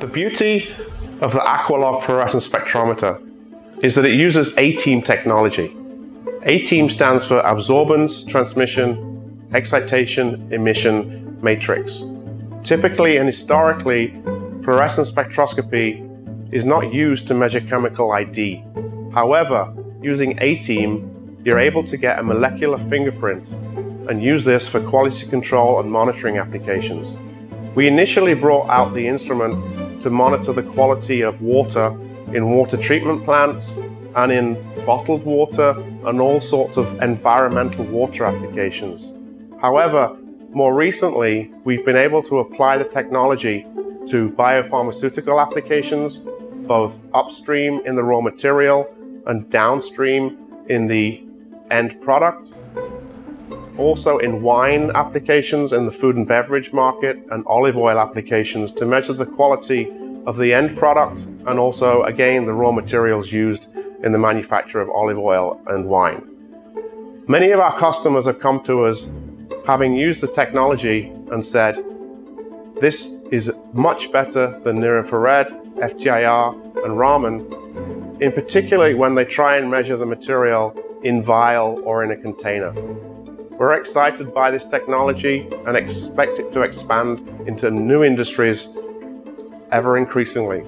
The beauty of the Aqualog fluorescence spectrometer is that it uses A-TEEM technology. A-TEEM stands for absorbance, transmission, excitation, emission, matrix. Typically and historically, fluorescence spectroscopy is not used to measure chemical ID. However, using A-TEEM, you're able to get a molecular fingerprint and use this for quality control and monitoring applications. We initially brought out the instrument to monitor the quality of water in water treatment plants and in bottled water and all sorts of environmental water applications. However, more recently, we've been able to apply the technology to biopharmaceutical applications, both upstream in the raw material and downstream in the end product. Also in wine applications in the food and beverage market and olive oil applications to measure the quality of the end product and also again the raw materials used in the manufacture of olive oil and wine. Many of our customers have come to us having used the technology and said, this is much better than near infrared, FTIR, and Raman, in particular when they try and measure the material in vial or in a container. We're excited by this technology and expect it to expand into new industries ever increasingly.